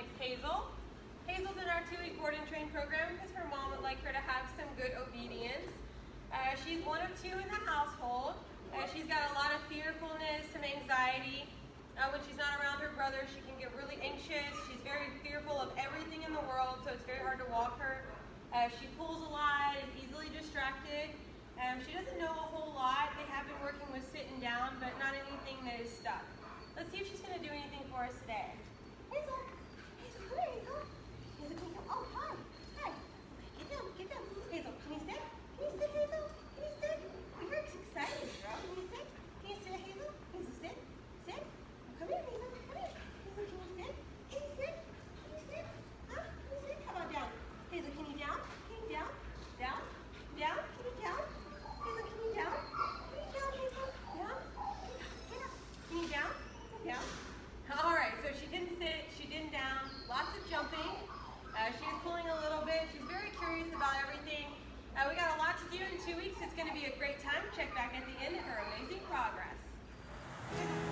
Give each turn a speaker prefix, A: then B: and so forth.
A: mix Hazel. Hazel's in our two-week board and train program because her mom would like her to have some good obedience. Uh, she's one of two in the household. Uh, she's got a lot of fearfulness, some anxiety. Uh, when she's not around her brother, she can get really anxious. She's very fearful of everything in the world, so it's very hard to walk her. Uh, she pulls a lot, is easily distracted. Um, she doesn't know a whole lot. They have been working with sitting down, but not anything that is stuck. Let's see if she's going to do anything for us today. 可以说。be a great time. Check back at the end of her amazing progress.